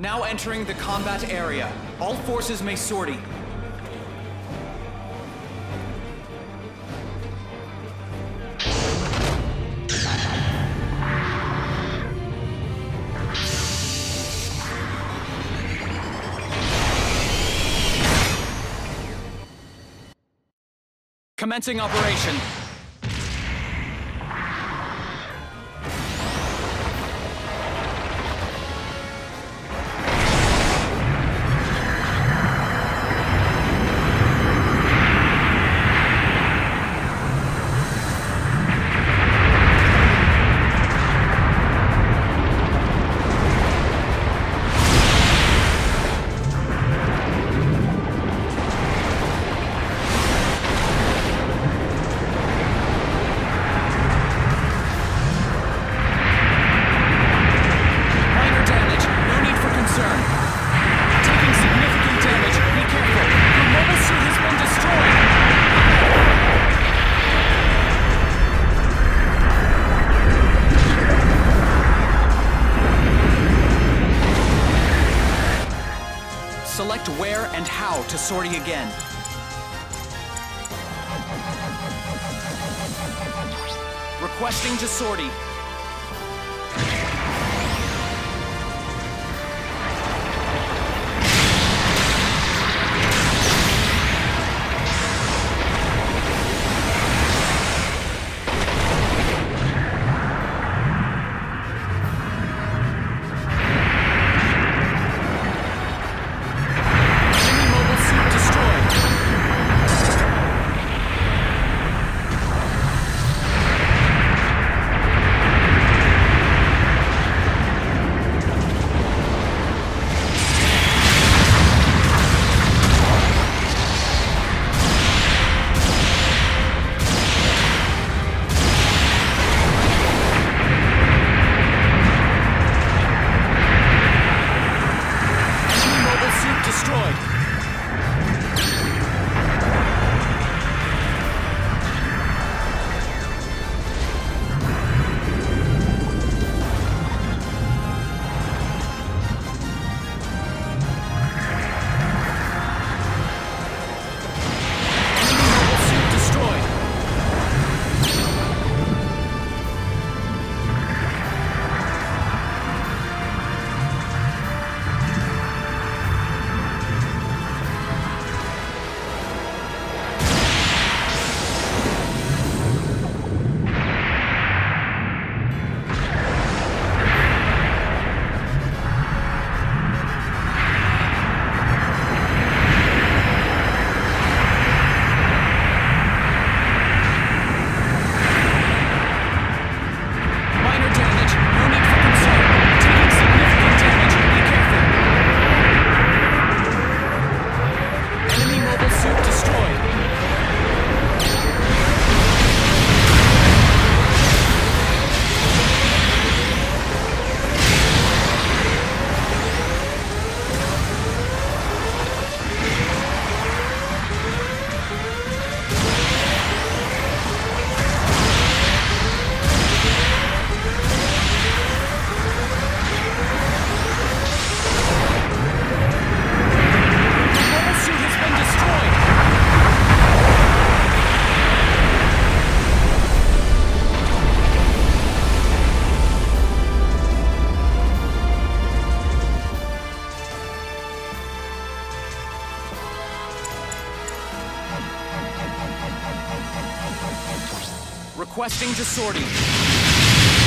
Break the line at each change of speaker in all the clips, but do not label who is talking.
Now entering the combat area. All forces may sortie. Commencing operation. sortie again. Requesting to sortie. Requesting to sortie.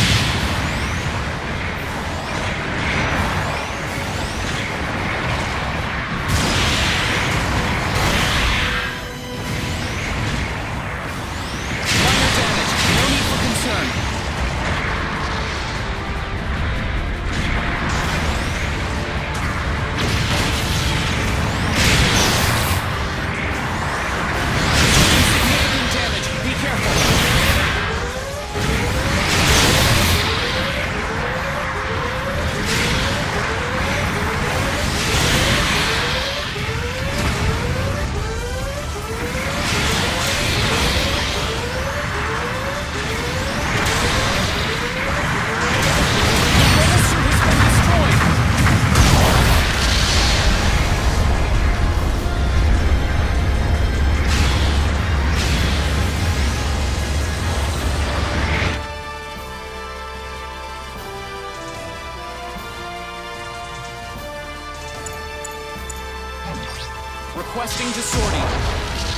Requesting to sortie.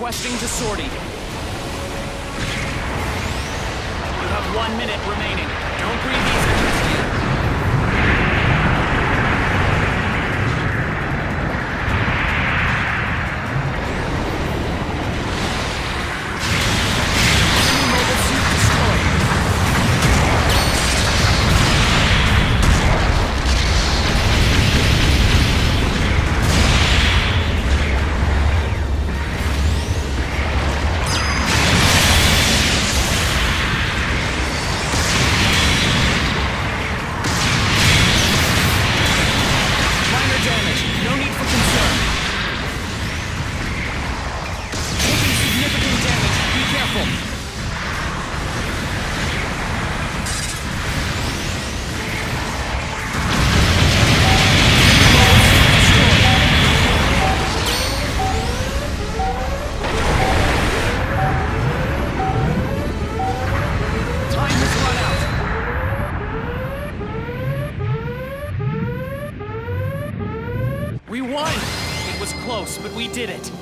requesting to sortie. You have one minute remaining. Don't breathe easy. we did it.